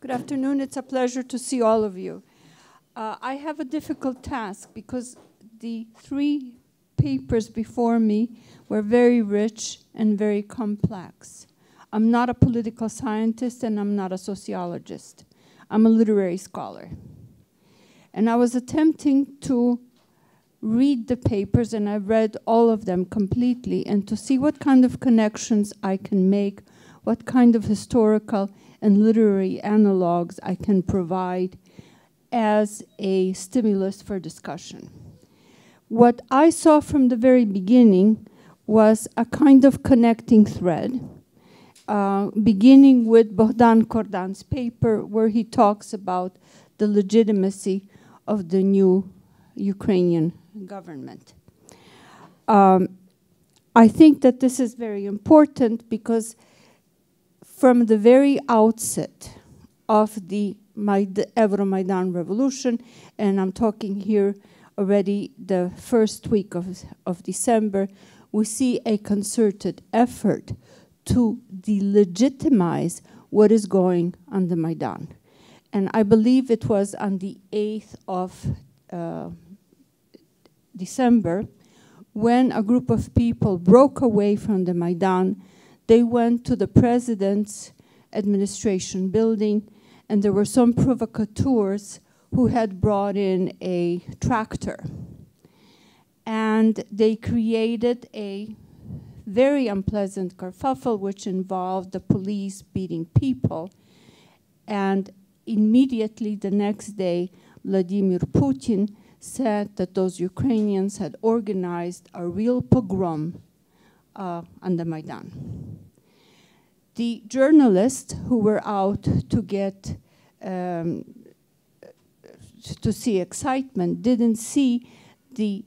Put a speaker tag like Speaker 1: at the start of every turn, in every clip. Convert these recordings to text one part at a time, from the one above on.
Speaker 1: Good afternoon. It's a pleasure to see all of you. Uh, I have a difficult task because the three papers before me were very rich and very complex. I'm not a political scientist and I'm not a sociologist. I'm a literary scholar. And I was attempting to read the papers, and I read all of them completely, and to see what kind of connections I can make, what kind of historical and literary analogs I can provide as a stimulus for discussion. What I saw from the very beginning was a kind of connecting thread, uh, beginning with Bohdan Kordan's paper, where he talks about the legitimacy of the new Ukrainian government. Um, I think that this is very important because from the very outset of the Euromaidan revolution, and I'm talking here already the first week of, of December, we see a concerted effort to delegitimize what is going on the Maidan. And I believe it was on the 8th of uh, December when a group of people broke away from the Maidan. They went to the president's administration building, and there were some provocateurs who had brought in a tractor. And they created a very unpleasant kerfuffle, which involved the police beating people. And immediately the next day, Vladimir Putin said that those Ukrainians had organized a real pogrom uh, on the Maidan. The journalists who were out to get um, to see excitement didn't see the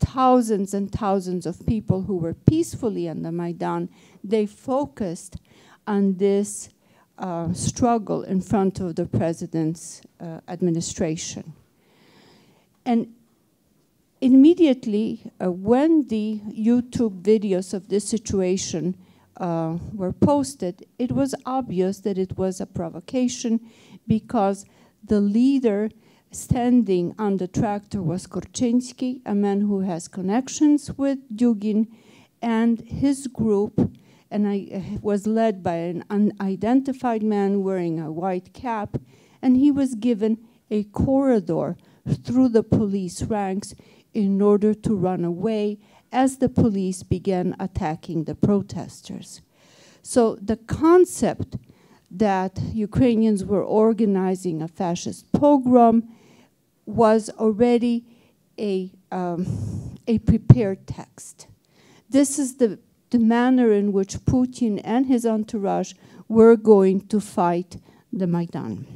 Speaker 1: thousands and thousands of people who were peacefully on the Maidan. They focused on this uh, struggle in front of the president's uh, administration. And immediately, uh, when the YouTube videos of this situation uh, were posted, it was obvious that it was a provocation because the leader standing on the tractor was Korchynsky, a man who has connections with Dugin, and his group, and I uh, was led by an unidentified man wearing a white cap, and he was given a corridor through the police ranks in order to run away as the police began attacking the protesters. So the concept that Ukrainians were organizing a fascist pogrom was already a, um, a prepared text. This is the, the manner in which Putin and his entourage were going to fight the Maidan.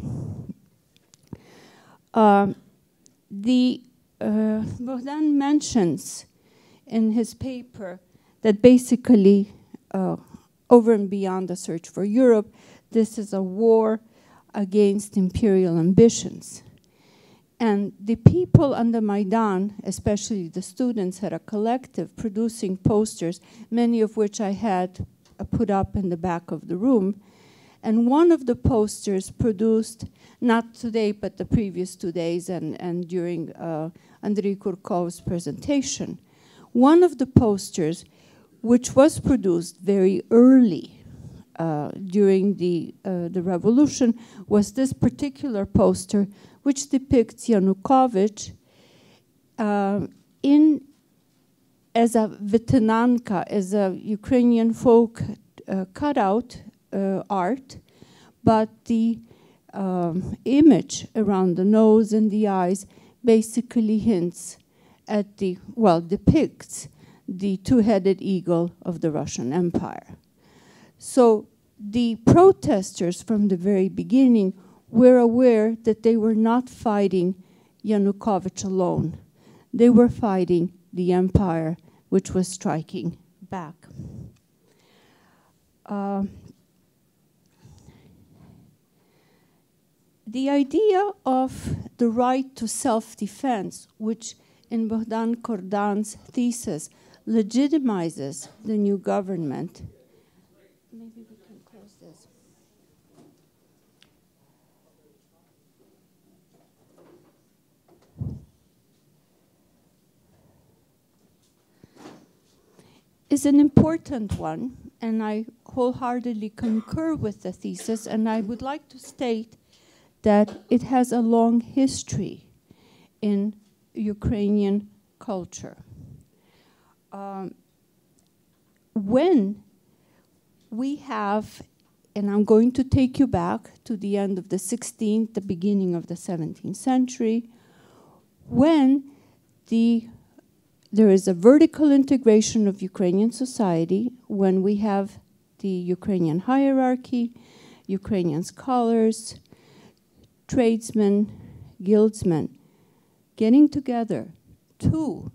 Speaker 1: Um, the uh, mentions in his paper that basically, uh, over and beyond the search for Europe, this is a war against imperial ambitions. And the people on the Maidan, especially the students, had a collective producing posters, many of which I had uh, put up in the back of the room. And one of the posters produced not today, but the previous two days and, and during uh, Andrei Kurkov's presentation. One of the posters, which was produced very early uh, during the, uh, the revolution, was this particular poster, which depicts Yanukovych uh, in as a Vytynanka, as a Ukrainian folk uh, cutout uh, art, but the um, image around the nose and the eyes basically hints at the, well, depicts the two-headed eagle of the Russian Empire. So the protesters from the very beginning were aware that they were not fighting Yanukovych alone. They were fighting the empire which was striking back. Uh, the idea of the right to self-defense, which in Bohdan Kordan's thesis legitimizes the new government. Maybe we can close this. Is an important one, and I wholeheartedly concur with the thesis, and I would like to state that it has a long history in Ukrainian culture. Um, when we have, and I'm going to take you back to the end of the 16th, the beginning of the 17th century, when the there is a vertical integration of Ukrainian society when we have the Ukrainian hierarchy, Ukrainian scholars, tradesmen, guildsmen getting together to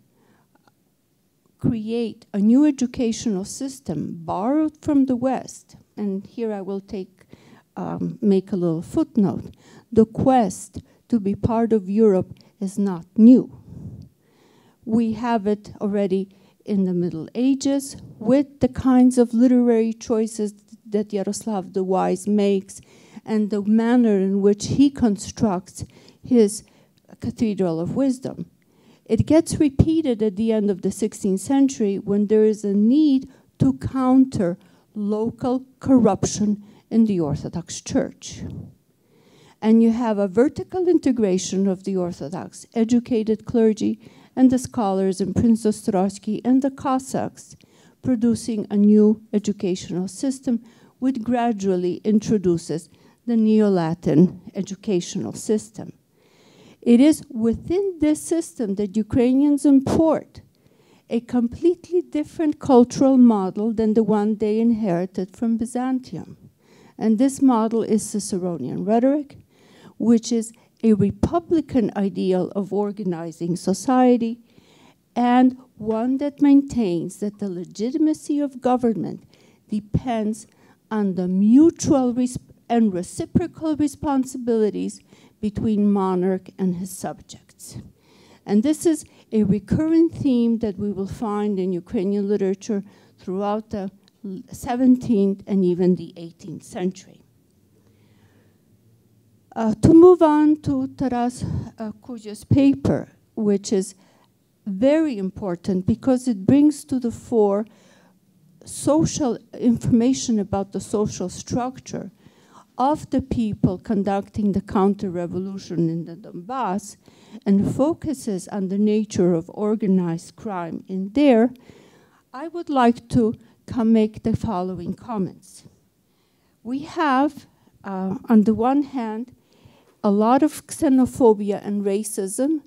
Speaker 1: create a new educational system borrowed from the West. And here I will take, um, make a little footnote. The quest to be part of Europe is not new. We have it already in the Middle Ages with the kinds of literary choices that Yaroslav the Wise makes and the manner in which he constructs his Cathedral of Wisdom. It gets repeated at the end of the 16th century when there is a need to counter local corruption in the Orthodox Church. And you have a vertical integration of the Orthodox educated clergy and the scholars in Prince Ostrogski and the Cossacks, producing a new educational system which gradually introduces the Neo-Latin educational system. It is within this system that Ukrainians import a completely different cultural model than the one they inherited from Byzantium. And this model is Ciceronian rhetoric, which is a republican ideal of organizing society and one that maintains that the legitimacy of government depends on the mutual and reciprocal responsibilities between monarch and his subjects. And this is a recurrent theme that we will find in Ukrainian literature throughout the 17th and even the 18th century. Uh, to move on to Taras uh, paper, which is very important because it brings to the fore social information about the social structure of the people conducting the counter-revolution in the Donbass and focuses on the nature of organized crime in there, I would like to make the following comments. We have, uh, on the one hand, a lot of xenophobia and racism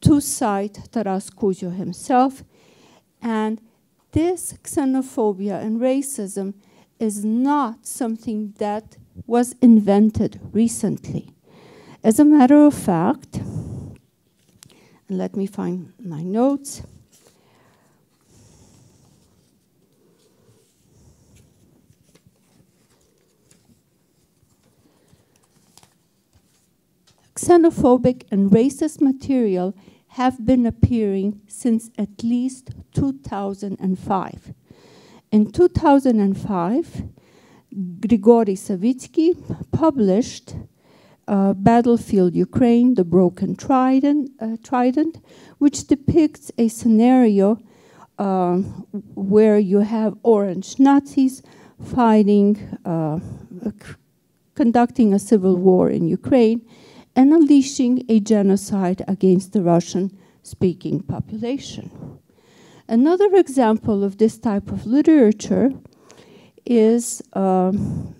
Speaker 1: to cite Taras Kuzio himself. And this xenophobia and racism is not something that was invented recently. As a matter of fact, let me find my notes. xenophobic and racist material have been appearing since at least 2005. In 2005, Grigory Savitsky published uh, Battlefield Ukraine, The Broken Trident, uh, Trident which depicts a scenario uh, where you have orange Nazis fighting, uh, conducting a civil war in Ukraine, and unleashing a genocide against the Russian-speaking population. Another example of this type of literature is um,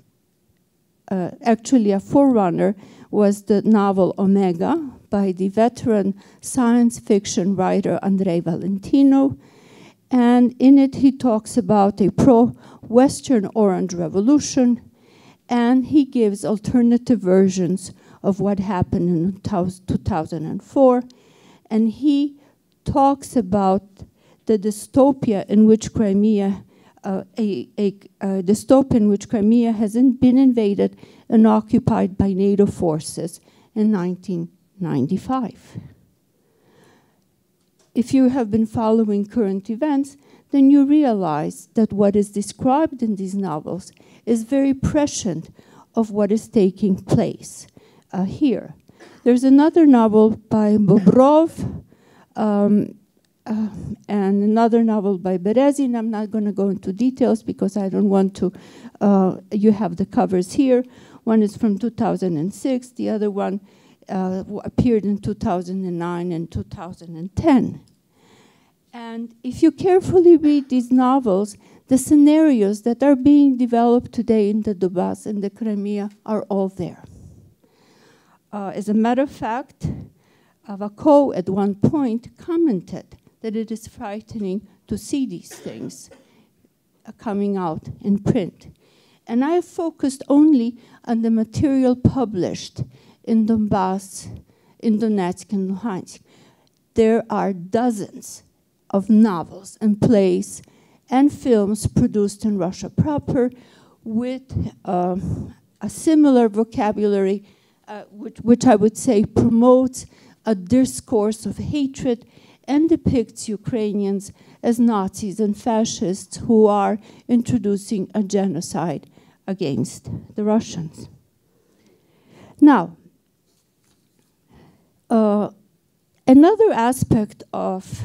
Speaker 1: uh, actually a forerunner was the novel Omega by the veteran science fiction writer Andrei Valentinov. And in it, he talks about a pro-Western Orange Revolution, and he gives alternative versions of what happened in 2004. And he talks about the dystopia in which Crimea, a, a, a dystopia in which Crimea hasn't been invaded and occupied by NATO forces in 1995. If you have been following current events, then you realize that what is described in these novels is very prescient of what is taking place uh, here. There's another novel by Bobrov, um, uh, and another novel by Berezin. I'm not going to go into details because I don't want to. Uh, you have the covers here. One is from 2006, the other one uh, appeared in 2009 and 2010. And if you carefully read these novels, the scenarios that are being developed today in the Donbass and the Crimea are all there. Uh, as a matter of fact, Avako at one point commented that it is frightening to see these things coming out in print. And I focused only on the material published in Donbass, in Donetsk and Luhansk. There are dozens of novels and plays and films produced in Russia proper with uh, a similar vocabulary, uh, which, which I would say promotes a discourse of hatred and depicts Ukrainians as Nazis and fascists who are introducing a genocide against the Russians. Now, uh, another aspect of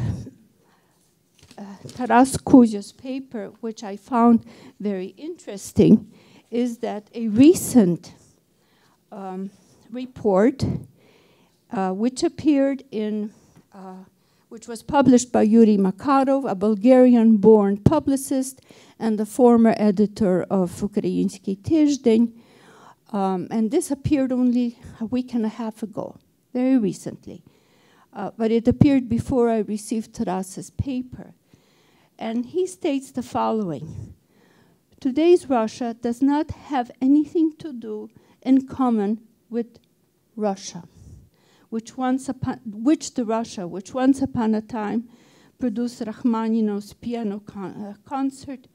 Speaker 1: uh, Taras Kuzio's paper, which I found very interesting, is that a recent um, report, uh, which appeared in, uh, which was published by Yuri Makarov, a Bulgarian born publicist and the former editor of Ukrainsky Tizhden. Um, and this appeared only a week and a half ago, very recently. Uh, but it appeared before I received Taras's paper. And he states the following Today's Russia does not have anything to do in common with Russia which, once upon, which the Russia, which once upon a time produced Rachmaninoff's piano con uh, concert,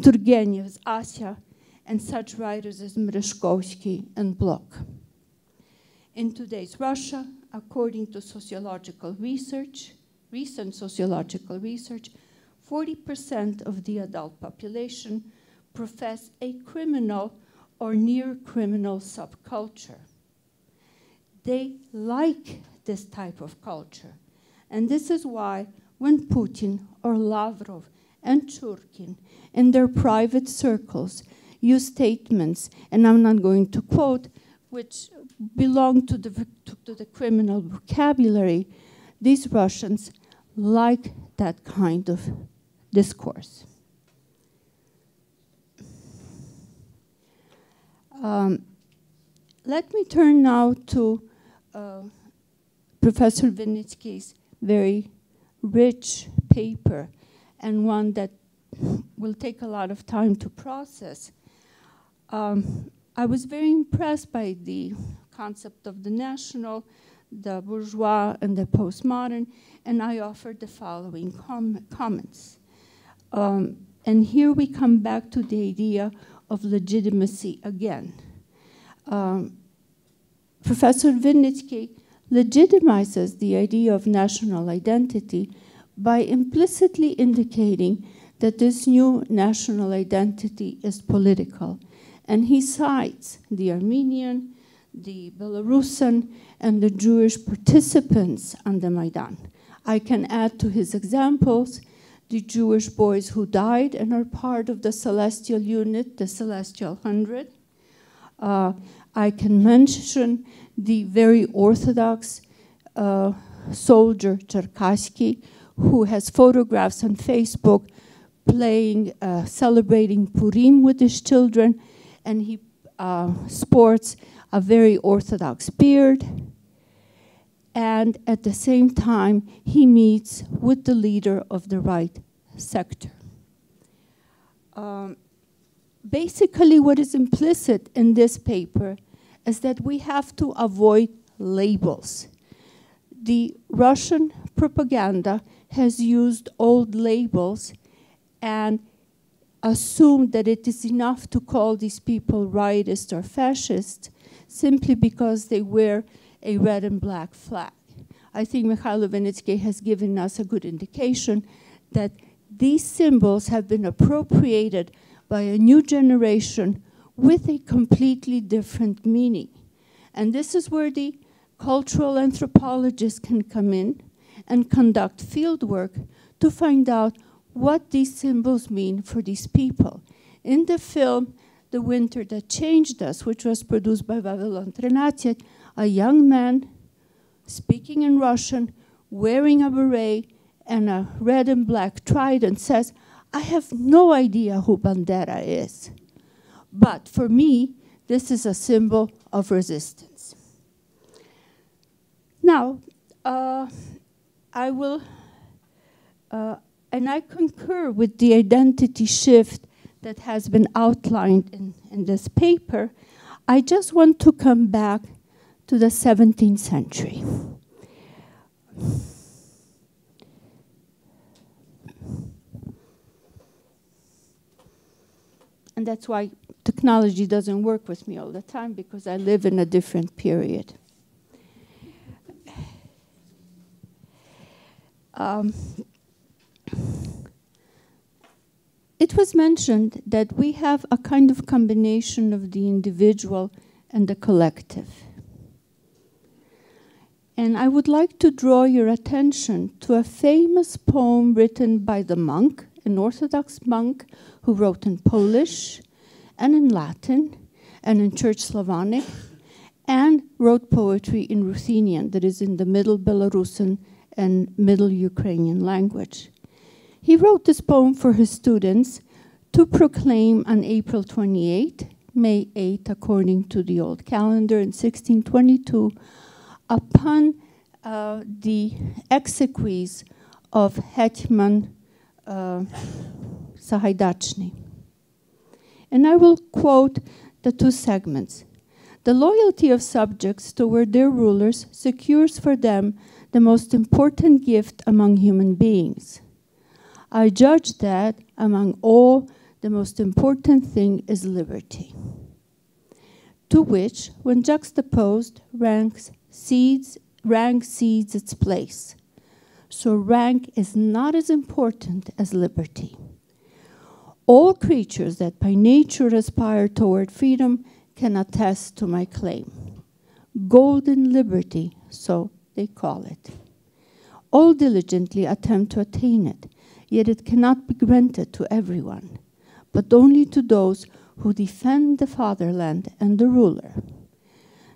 Speaker 1: Turgenev's Asya, and such writers as Merezhkovsky and Blok. In today's Russia, according to sociological research, recent sociological research, 40% of the adult population profess a criminal or near criminal subculture. They like this type of culture. And this is why when Putin or Lavrov and Churkin in their private circles use statements, and I'm not going to quote, which belong to the, to, the criminal vocabulary, these Russians like that kind of discourse. Um, let me turn now to uh, Professor Vinitsky's very rich paper and one that will take a lot of time to process. Um, I was very impressed by the concept of the national, the bourgeois, and the postmodern, and I offered the following com comments. Um, and here we come back to the idea of legitimacy again. Um, Professor Vinitsky legitimizes the idea of national identity by implicitly indicating that this new national identity is political and he cites the Armenian, the Belarusian, and the Jewish participants on the Maidan. I can add to his examples the Jewish boys who died and are part of the celestial unit, the celestial hundred. Uh, I can mention the very orthodox uh, soldier Cherkassky, who has photographs on Facebook playing, uh, celebrating Purim with his children and he uh, sports a very orthodox beard. And at the same time, he meets with the leader of the right sector. Um, basically, what is implicit in this paper is that we have to avoid labels. The Russian propaganda has used old labels and assumed that it is enough to call these people riotist or fascist simply because they wear a red and black flag. I think Mikhailo Vinitsky has given us a good indication that these symbols have been appropriated by a new generation with a completely different meaning. And this is where the cultural anthropologists can come in and conduct field work to find out what these symbols mean for these people. In the film, The Winter That Changed Us, which was produced by Vavilon Trenaciet, a young man speaking in Russian, wearing a beret and a red and black trident, says, I have no idea who Bandera is. But for me, this is a symbol of resistance. Now, uh, I will, uh, and I concur with the identity shift that has been outlined in, in this paper. I just want to come back to the 17th century. And that's why technology doesn't work with me all the time because I live in a different period. Um, it was mentioned that we have a kind of combination of the individual and the collective. And I would like to draw your attention to a famous poem written by the monk, an Orthodox monk who wrote in Polish and in Latin and in Church Slavonic and wrote poetry in Ruthenian, that is in the Middle Belarusian and Middle Ukrainian language. He wrote this poem for his students to proclaim on April 28, May 8, according to the old calendar in 1622, upon uh, the exequies of Hetman uh, Sahaidachny. And I will quote the two segments. The loyalty of subjects toward their rulers secures for them the most important gift among human beings. I judge that among all, the most important thing is liberty, to which, when juxtaposed, ranks cedes, rank cedes its place. So rank is not as important as liberty. All creatures that by nature aspire toward freedom can attest to my claim. Golden liberty, so they call it. All diligently attempt to attain it, yet it cannot be granted to everyone, but only to those who defend the fatherland and the ruler.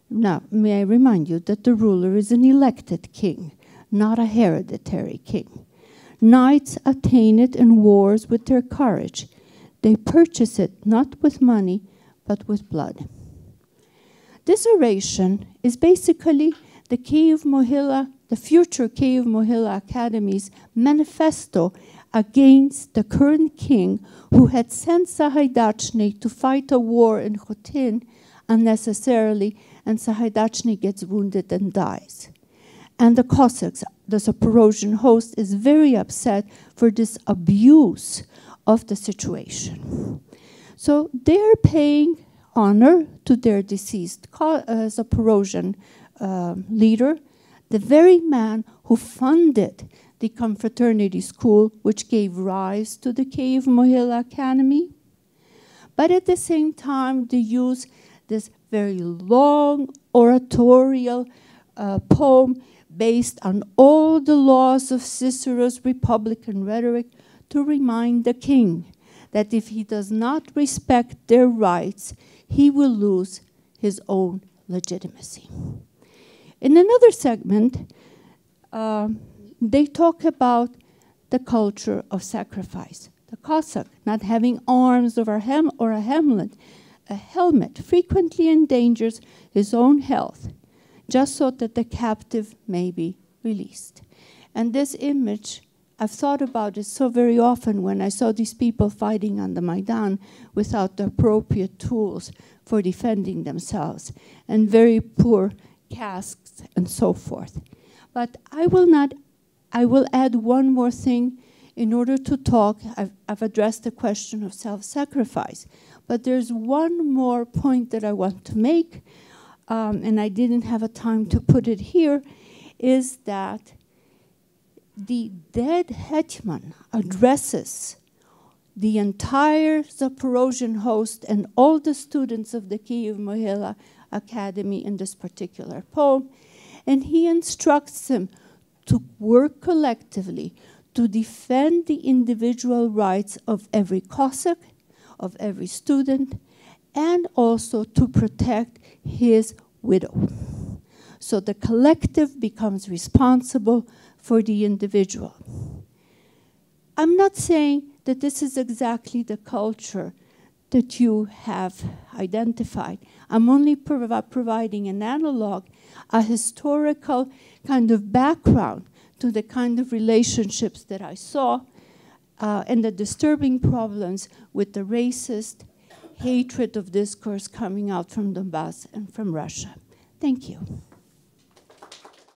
Speaker 1: Now, may I remind you that the ruler is an elected king, not a hereditary king. Knights attain it in wars with their courage. They purchase it not with money, but with blood. This oration is basically the Kiev Mohyla, the future Kiev Mohyla Academy's manifesto against the current king who had sent Sahaidachny to fight a war in Khotin unnecessarily, and Sahaidachny gets wounded and dies. And the Cossacks, the Zaporozhian host, is very upset for this abuse of the situation. So they're paying honor to their deceased Zaporozhian uh, leader, the very man who funded the confraternity school, which gave rise to the Kiev Mohyla Academy. But at the same time, they use this very long oratorial uh, poem based on all the laws of Cicero's Republican rhetoric to remind the king that if he does not respect their rights, he will lose his own legitimacy. In another segment, uh, they talk about the culture of sacrifice. The Cossack not having arms or a, hem or a helmet, a helmet frequently endangers his own health, just so that the captive may be released. And this image, I've thought about it so very often when I saw these people fighting on the Maidan without the appropriate tools for defending themselves, and very poor casks and so forth. But I will not, I will add one more thing in order to talk. I've, I've addressed the question of self sacrifice. But there's one more point that I want to make, um, and I didn't have a time to put it here, is that the dead hetman addresses the entire Zaporozhian host and all the students of the Kiev Mohyla Academy in this particular poem, and he instructs them to work collectively to defend the individual rights of every Cossack, of every student, and also to protect his widow. So the collective becomes responsible for the individual. I'm not saying that this is exactly the culture that you have identified. I'm only prov providing an analog, a historical kind of background to the kind of relationships that I saw uh, and the disturbing problems with the racist hatred of discourse coming out from Donbass and from Russia. Thank you.